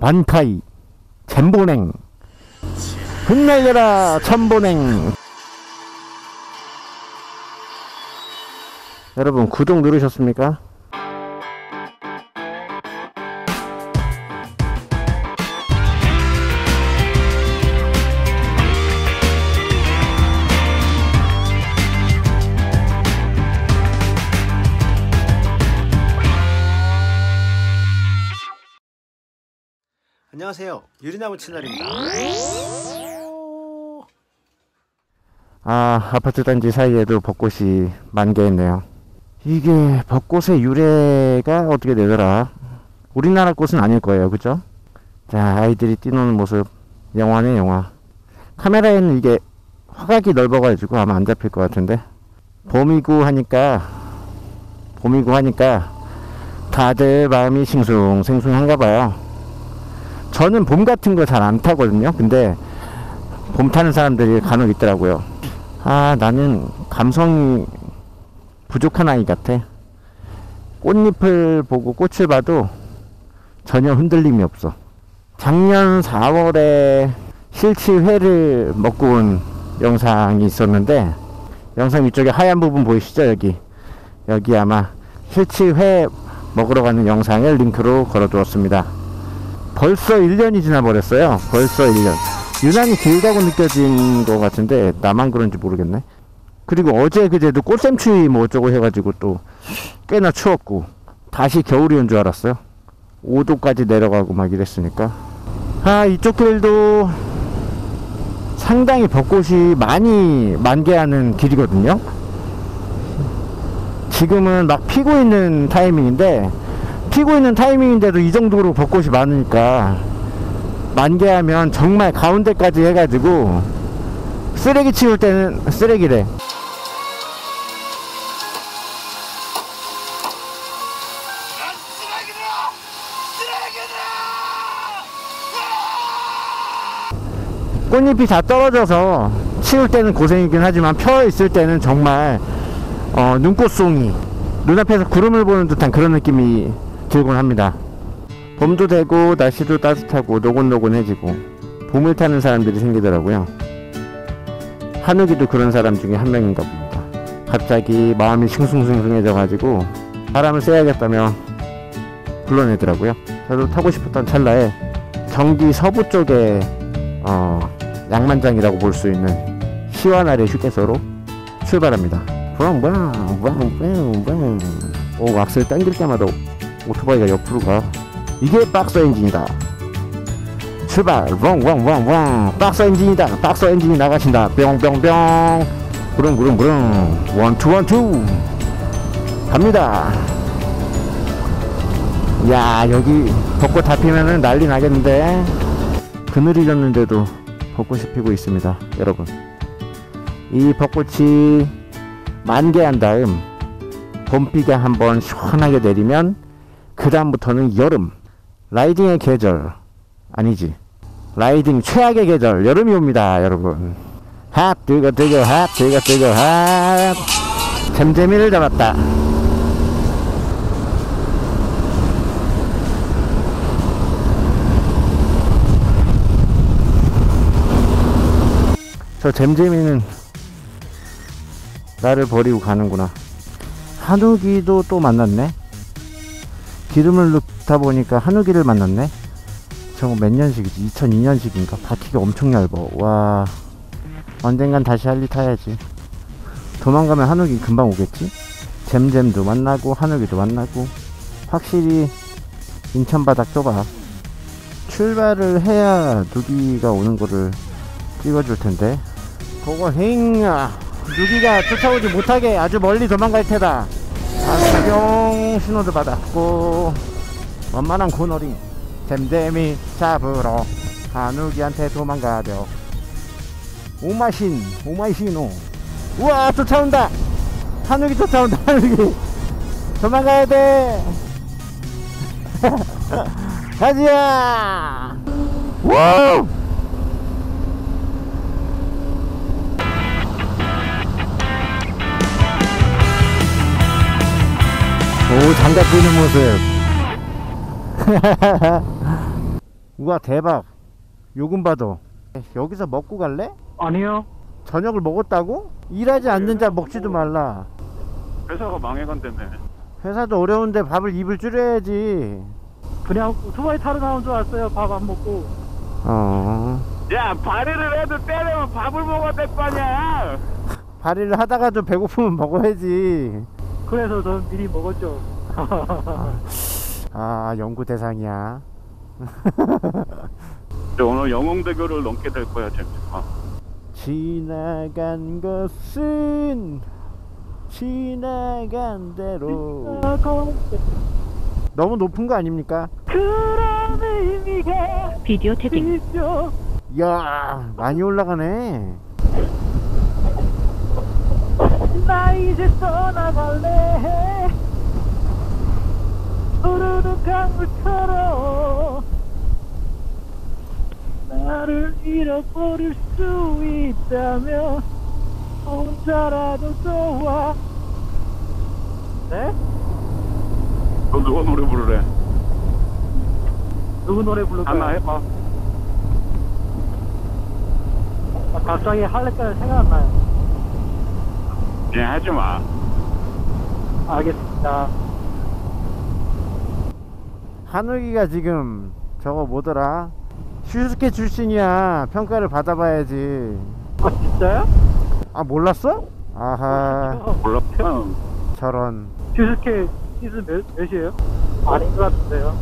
반카이 잼보냉 흩날려라 천보냉 여러분 구독 누르셨습니까? 안녕하세요. 유리나무 채널입니다. 아 아파트 단지 사이에도 벚꽃이 만개했네요. 이게 벚꽃의 유래가 어떻게 되더라? 우리나라 꽃은 아닐 거예요. 그죠 자 아이들이 뛰노는 모습. 영화네 영화. 카메라에는 이게 화각이 넓어 가지고 아마 안 잡힐 것 같은데. 봄이고 하니까 봄이고 하니까 다들 마음이 싱숭생숭한가 봐요 저는 봄 같은 거 잘 안 타거든요. 근데 봄 타는 사람들이 간혹 있더라고요. 아 나는 감성이 부족한 아이 같아. 꽃잎을 보고 꽃을 봐도 전혀 흔들림이 없어. 작년 4월에 실치회를 먹고 온 영상이 있었는데 영상 위쪽에 하얀 부분 보이시죠? 여기. 여기 아마 실치회 먹으러 가는 영상을 링크로 걸어 두었습니다 벌써 1년이 지나 버렸어요. 벌써 1년. 유난히 길다고 느껴진 것 같은데 나만 그런지 모르겠네. 그리고 어제 그제도 꽃샘추위 뭐 어쩌고 해가지고 또 꽤나 추웠고 다시 겨울이 온 줄 알았어요. 5도까지 내려가고 막 이랬으니까. 아 이쪽 길도 상당히 벚꽃이 많이 만개하는 길이거든요. 지금은 막 피고 있는 타이밍인데 피고 있는 타이밍인데도 이 정도로 벚꽃이 많으니까 만개하면 정말 가운데까지 해가지고 쓰레기 치울 때는 쓰레기래. 꽃잎이 다 떨어져서 치울 때는 고생이긴 하지만 펴 있을 때는 정말 어, 눈꽃송이. 눈앞에서 구름을 보는 듯한 그런 느낌이 들곤 합니다. 봄도 되고 날씨도 따뜻하고 노곤노곤해지고 봄을 타는 사람들이 생기더라고요. 한우기도 그런 사람 중에 한 명인가 봅니다. 갑자기 마음이 싱숭생숭해져 가지고 바람을 쐬야겠다며 불러내더라고요. 저도 타고 싶었던 찰나에 경기 서부 쪽에 어, 양만장이라고 볼 수 있는 시화나래 휴게소로 출발합니다. 붕붕붕붕붕. 오 악셀 당길 때마다 오토바이가 옆으로 가. 이게 박스 엔진이다. 출발. 웅웅웅웅 박스 엔진이다. 박스 엔진이 나가신다. 뿅뿅뿅. 부릉부릉부릉. one two one two. 갑니다. 야 여기 벚꽃 다 피면은 난리 나겠는데? 그늘이 졌는데도 벚꽃이 피고 있습니다 여러분. 이 벚꽃이 만개한 다음 봄비가 한번 시원하게 내리면 그 다음부터는 여름. 라이딩의 계절 아니지? 라이딩 최악의 계절. 여름이 옵니다 여러분. 핫 뜨거 뜨거 핫 뜨거 뜨거 핫 잼잼이를 잡았다. 저 잼잼이는 나를 버리고 가는구나. 한우기도 또 만났네 기름을 넣다 보니까 한우기를 만났네. 저거 몇 년식이지? 2002년식인가? 바퀴가 엄청 얇아. 와 언젠간 다시 할리 타야지. 도망가면 한우기 금방 오겠지? 잼잼도 만나고 한우기도 만나고. 확실히 인천 바닥 좁아. 출발을 해야 누기가 오는 거를 찍어줄 텐데. 그거 행아 누기가 쫓아오지 못하게 아주 멀리 도망갈 테다 안경 신호도 받았고 원만한 코너링 잼잼이 잡으러 한우기한테 도망가려 오마신 오마이시노. 우와 쫓아온다! 한우기 쫓아온다 한우기. 도망가야 돼! 가지야! 우 오 장갑 끼는 모습 우와 대박 요금 봐도 여기서 먹고 갈래? 아니요. 저녁을 먹었다고? 일하지 않는 자 먹지도 말라 회사가 망해간다며. 회사도 어려운데 밥을 입을 줄여야지 그냥 오토바이 타러 나온 줄 알았어요. 밥 안 먹고. 어 야, 발의를 해도 때려면 밥을 먹어야 될 거 아니야. 발의를 하다가도 배고프면 먹어야지 그래서 전 미리 먹었죠. 아 연구 대상이야 근데 오늘 영웅대교를 넘게 될 거야, 재밌어. 지나간 것은 지나간 대로 너무 높은 거 아닙니까? 그런 의미가 비디오 있죠. 이야 많이 올라가네 나 이제 떠나갈래. 우르르 강물처럼 나를 잃어버릴 수 있다면 혼자라도 좋아. 네? 너 누가 노래 부르래? 누구 노래 부를까요? 하나 해봐. 아, 갑자기 할래까지 생각 안 나요. 그냥 하지 마. 알겠습니다. 한욱이가 지금 저거 뭐더라 슈스케 출신이야 평가를 받아봐야지 아 진짜요? 아 몰랐어? 아하 몰랐구나. 저런 듀스케 시즌 몇, 몇이에요? 아닌 것 같은데요.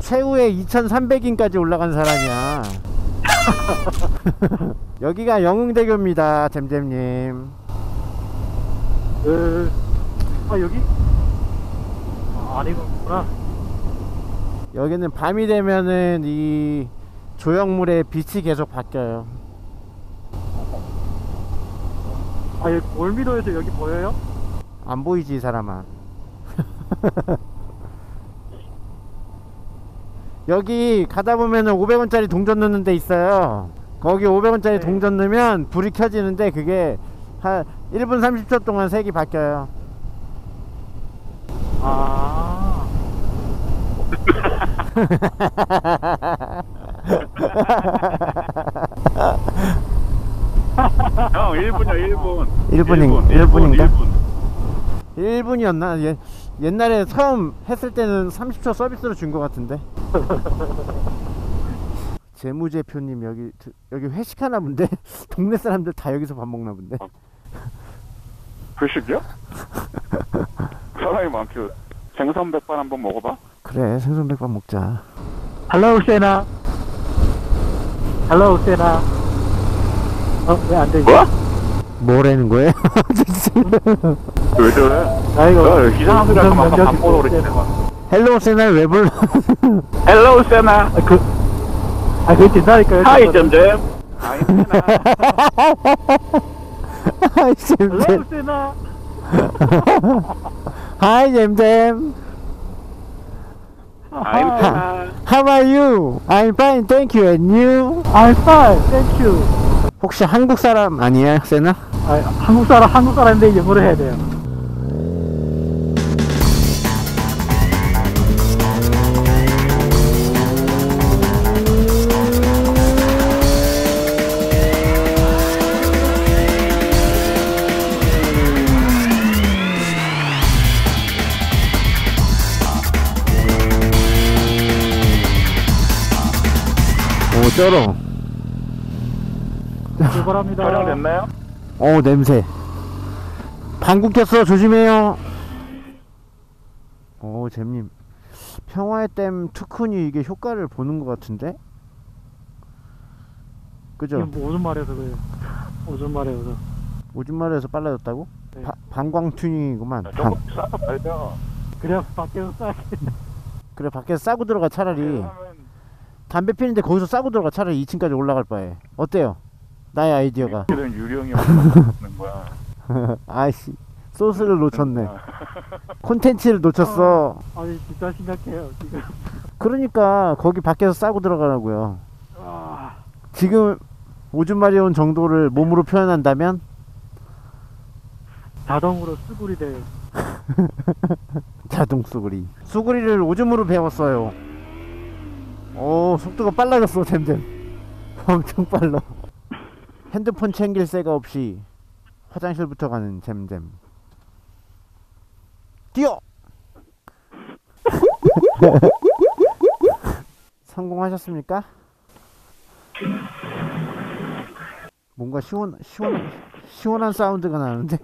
최후의 2300인까지 올라간 사람이야 여기가 영흥대교입니다 잼잼님 그, 아 여기? 아, 아니구나. 여기는 밤이 되면은 이 조형물의 빛이 계속 바뀌어요 아 여기 월미도에서 여기 보여요? 안 보이지 이 사람아 여기 가다 보면은 500원짜리 동전 넣는 데 있어요 거기 500원짜리 네. 동전 넣으면 불이 켜지는데 그게 한 1분 30초 동안 색이 바뀌어요 아. 형, 1분이야, 1분. 1분인- 1분, 일분인가? 1분. 1분 이었나? 예, 옛날에 처음 했을 때는 30초 서비스로 준 것 같은데 재무제표님 여기 드- 여기 회식하나 본데 동네 사람들 다 여기서 밥 먹나 본데 회식이야? 사람이 많죠. 생선 백반 한번 먹어봐. 그래 생선백반 먹자 Hello 세나. Hello 세나. 어 왜 안 되지? 뭐? 뭐라는 거예요? 왜 저래? 나 이거 너 이상한 소리 하고 막 면접 밥 먹으러 그랬지. Hello 세날 왜 불러? Hello, 세나. 아 그. 아 그게 된다니까요. Hi. 잼잼. Hi, 세나. Hello 세나. Hi 잼잼 하이, 세나. How are you? I'm fine, thank you. And you? I'm fine, thank you. 혹시 한국 사람 아니야, 세나? 아, 한국 사람 한국 사람인데 영어를 해야 돼요. 쩔어. 출발합니다. 촬영 됐나요? 어, 냄새. 방구 꼈어, 조심해요. 오, 잼님. 평화의 댐 투쿤이 이게 효과를 보는 것 같은데? 그죠? 뭐 무슨 말이어서 그래요? 무슨 말이어서? 오줌 말에서 빨라졌다고? 네. 바- 방광 튜닝이구만. 방- 조금 싸서 발려. 그냥 밖에서 싸게. 그래, 밖에서 싸고 들어가, 차라리. 담배 피는데 거기서 싸고 들어가, 차라리 2층까지 올라갈 바에. 어때요? 나의 아이디어가. 이런 유령이 없는 거야. 아이씨, 소스를 놓쳤네. 콘텐츠를 놓쳤어. 아니 진짜 심각해요 지금. 그러니까 거기 밖에서 싸고 들어가라고요. 아, 지금 오줌 마려운 정도를 몸으로 표현한다면 자동으로 수굴이 돼요. 자동 수구리. 수구리를 오줌으로 배웠어요. 오 속도가 빨라졌어 잼잼 엄청 빨라. 핸드폰 챙길 새가 없이 화장실부터 가는 잼잼 뛰어! 성공하셨습니까? 뭔가 시원 시원 시원한 사운드가 나는데